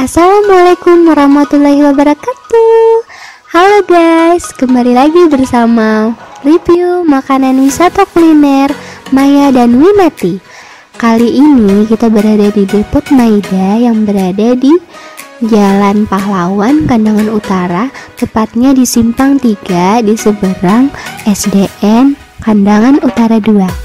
Assalamualaikum warahmatullahi wabarakatuh. Halo guys, kembali lagi bersama review makanan wisata kuliner Maya dan Winati Kali ini kita berada di Depot Maida yang berada di Jalan Pahlawan, Kandangan Utara. Tepatnya di Simpang 3 di seberang SDN Kandangan Utara 2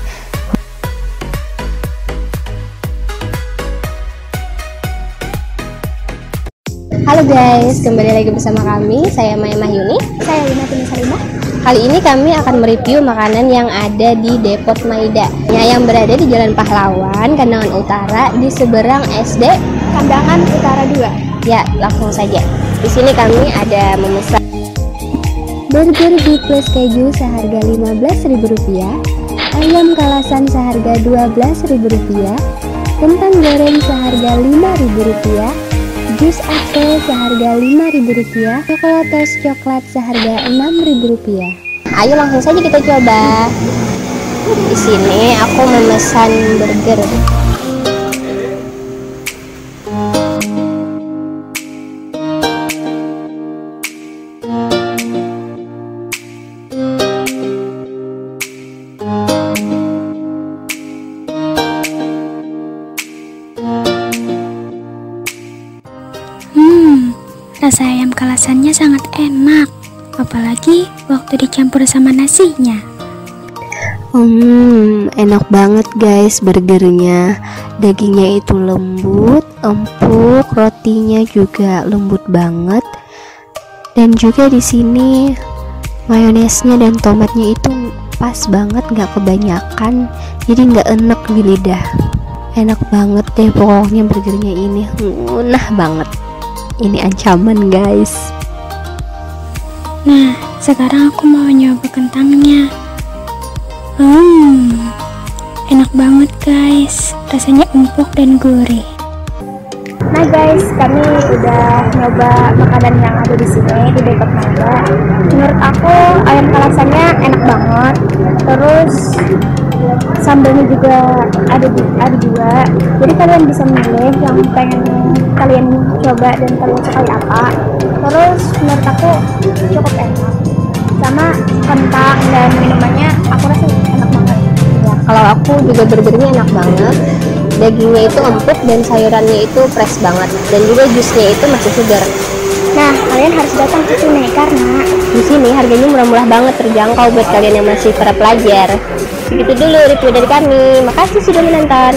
Halo guys, kembali lagi bersama kami. Saya Maya Mahyuni. Saya Lina Salimah. Kali ini kami akan mereview makanan yang ada di Depot Maida, ya, yang berada di Jalan Pahlawan, Kandangan Utara, di seberang SD Kandangan Utara 2. Ya, langsung saja. Di sini kami ada memesan burger big plus keju seharga Rp15.000, ayam kalasan seharga Rp12.000, kentang goreng seharga Rp5.000, jus apel seharga Rp5.000, coklat tos coklat seharga Rp6.000. Ayo langsung saja kita coba. Di sini aku memesan burger. Rasa ayam kalasannya sangat enak, apalagi waktu dicampur sama nasinya. Hmm, enak banget guys burgernya. Dagingnya itu lembut, empuk, rotinya juga lembut banget. Dan juga di sini mayonesnya dan tomatnya itu pas banget, nggak kebanyakan, jadi nggak enak di lidah. Enak banget deh pokoknya burgernya ini, nah banget ini ancaman guys. Nah sekarang aku mau nyoba kentangnya. Hmm enak banget guys. Rasanya empuk dan gurih. Nah guys, kami udah nyoba makanan yang ada di sini di Depok Mangga. Menurut aku ayam kalasannya sambalnya juga ada ada juga. Jadi kalian bisa milih yang pengen kalian coba dan kalian sukai apa. Terus menurut aku cukup enak. Sama kentang dan minumannya aku rasa enak banget. Ya, kalau aku juga burgernya enak banget dagingnya itu empuk dan sayurannya itu fresh banget dan juga jusnya itu masih segar Nah, kalian harus datang ke sini karena di sini harganya murah-murah banget terjangkau buat kalian yang masih para pelajar. Begitu dulu review dari kami. Makasih sudah menonton.